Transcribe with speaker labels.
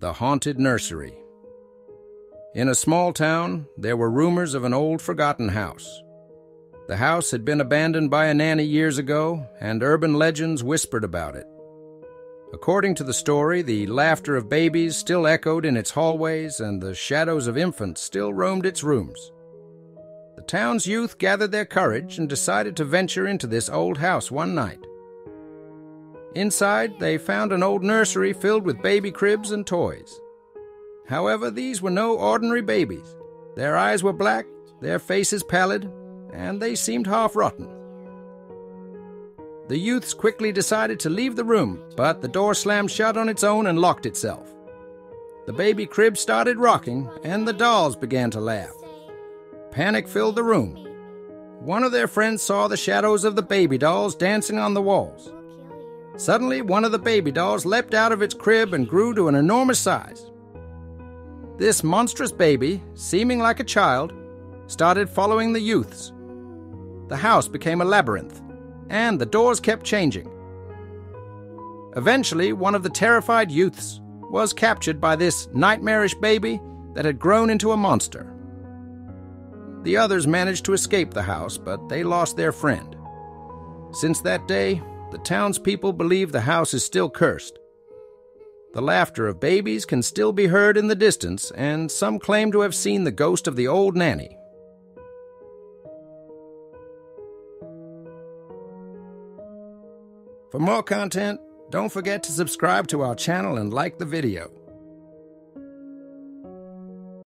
Speaker 1: The Haunted Nursery. In a small town, there were rumors of an old forgotten house. The house had been abandoned by a nanny years ago, and urban legends whispered about it. According to the story, the laughter of babies still echoed in its hallways, and the shadows of infants still roamed its rooms. The town's youth gathered their courage and decided to venture into this old house one night. Inside, they found an old nursery filled with baby cribs and toys. However, these were no ordinary babies. Their eyes were black, their faces pallid, and they seemed half rotten. The youths quickly decided to leave the room, but the door slammed shut on its own and locked itself. The baby crib started rocking, and the dolls began to laugh. Panic filled the room. One of their friends saw the shadows of the baby dolls dancing on the walls. Suddenly, one of the baby dolls leapt out of its crib and grew to an enormous size. This monstrous baby, seeming like a child, started following the youths. The house became a labyrinth, and the doors kept changing. Eventually, one of the terrified youths was captured by this nightmarish baby that had grown into a monster. The others managed to escape the house, but they lost their friend. Since that day, the townspeople believe the house is still cursed. The laughter of babies can still be heard in the distance, and some claim to have seen the ghost of the old nanny. For more content, don't forget to subscribe to our channel and like the video.